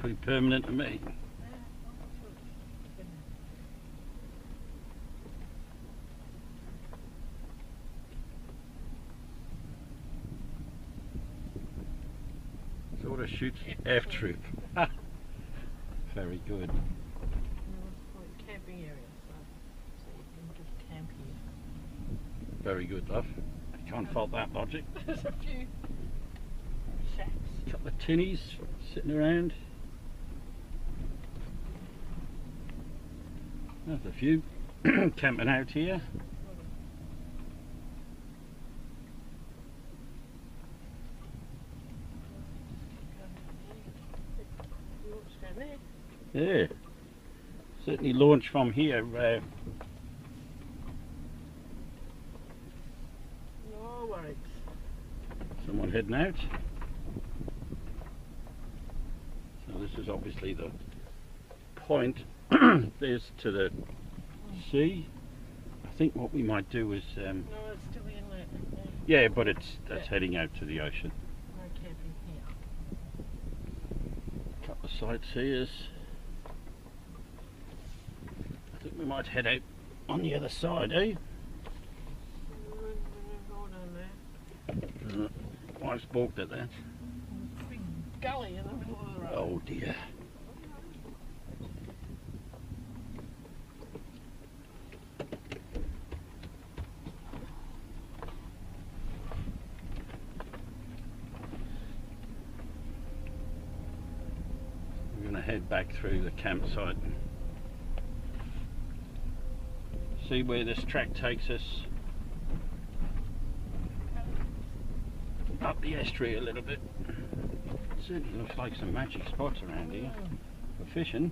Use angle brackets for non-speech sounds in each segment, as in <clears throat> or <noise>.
pretty permanent to me. Sort of shoots F troop. <laughs> Very good. camping area, so, so you can just camp here. Very good, love. I can't fault that logic. <laughs> There's a few shacks. couple of tinnies sitting around. There's a few <clears throat> camping out here. You want to go there? Yeah. Certainly launch from here. Uh, No worries. someone heading out. So this is obviously the point. <clears throat> There's to the sea. I think what we might do is, um, No, it's inlet. Yeah, yeah, but it's that's Yeah. heading out to the ocean. here. couple of sightseers. I think we might head out on the other side, eh? There. Uh, I balked at that. Big gully in the middle of the road. Oh dear. We're going to head back through the campsite. See where this track takes us. Up the estuary a little bit. Certainly looks like some magic spots around here for fishing.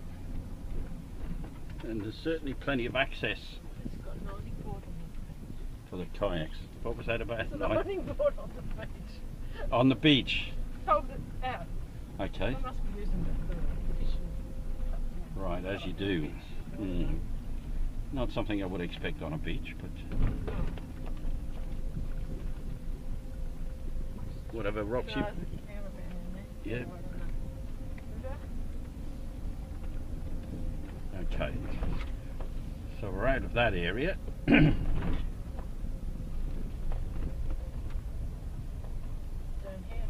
And there's certainly plenty of access It's got an awning board on for the kayaks. What was that about? the There's board on the beach. On the beach. Hold it out. Okay. I must be using it for fishing. Right, as you do. Hmm. Not something I would expect on a beach, but whatever rocks you. No, there's a caravan in there. Yeah. I don't know. Okay. So we're out of that area. <clears throat> Down here.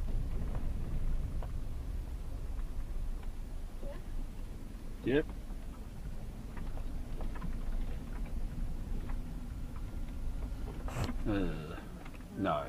Yep. Uh, no.